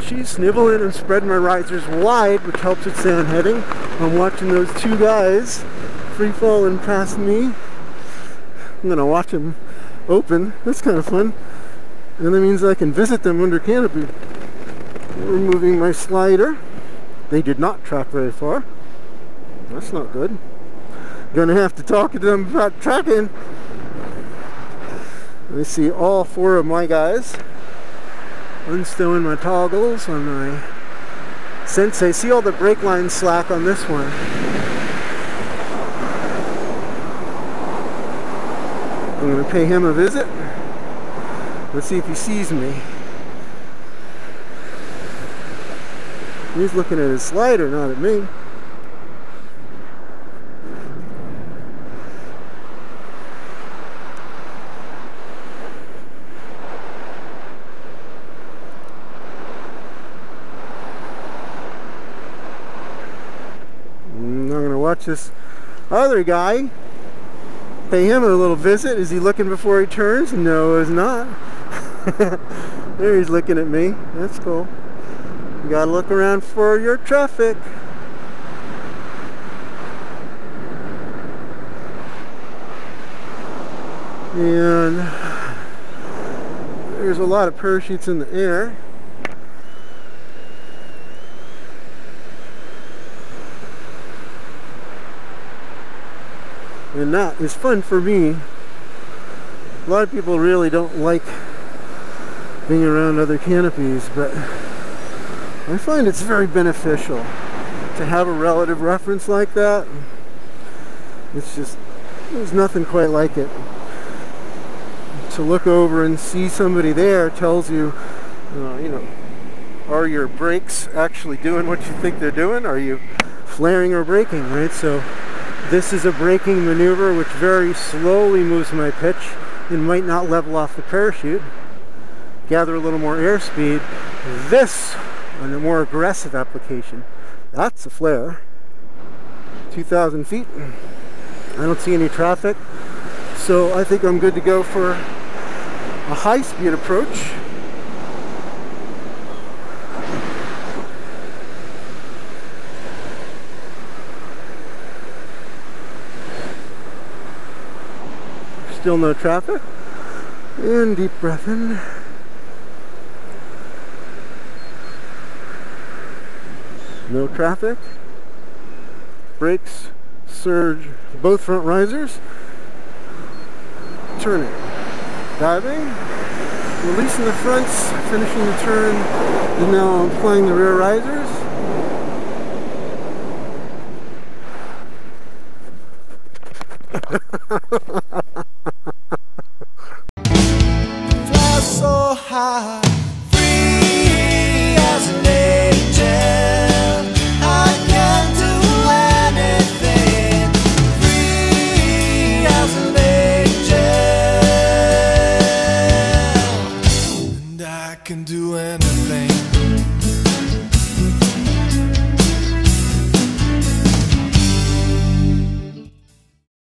she's sniveling and spreading my risers wide, which helps with sand heading. I'm watching those two guys free falling past me. I'm gonna watch them open. That's kind of fun. And that means I can visit them under canopy. Removing my slider. They did not track very far. That's not good. Gonna have to talk to them about tracking. I see all four of my guys unstowing my toggles on my Sensei. See all the brake line slack on this one. I'm going to pay him a visit. Let's see if he sees me. He's looking at his slider, not at me. Watch this other guy. Pay him a little visit. Is he looking before he turns? No, he's not. there he's looking at me. That's cool. You gotta look around for your traffic. And there's a lot of parachutes in the air. And that is fun for me. A lot of people really don't like being around other canopies, but I find it's very beneficial to have a relative reference like that. It's just, there's nothing quite like it. To look over and see somebody there tells you, uh, you know, are your brakes actually doing what you think they're doing? Are you flaring or braking, right? So this is a braking maneuver which very slowly moves my pitch and might not level off the parachute. Gather a little more airspeed. This, on a more aggressive application, that's a flare. 2,000 feet. I don't see any traffic. So I think I'm good to go for a high-speed approach. Still no traffic. And deep breath in. No traffic. Brakes, surge, both front risers. Turning. Diving. Releasing the fronts, finishing the turn. And now I'm applying the rear risers.